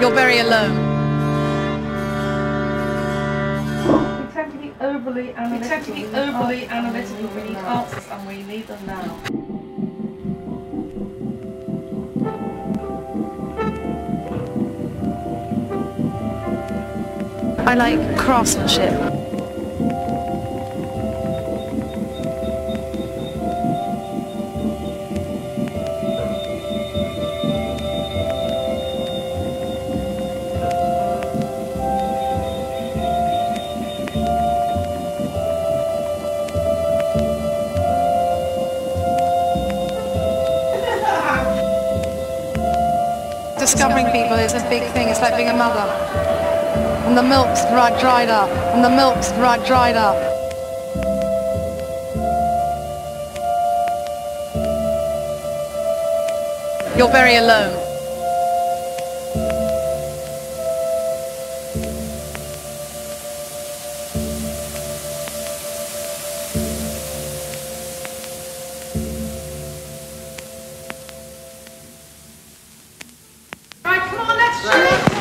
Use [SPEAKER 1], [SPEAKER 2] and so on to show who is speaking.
[SPEAKER 1] You're very alone.
[SPEAKER 2] We tend to be overly analytical. We tend to be overly analytical. We need answers and we need them now.
[SPEAKER 1] I like craftsmanship. Discovering people is a big thing. It's like being a mother. And the milk's right dried up. And the milk's right dried up. You're very alone.
[SPEAKER 2] Come on, let's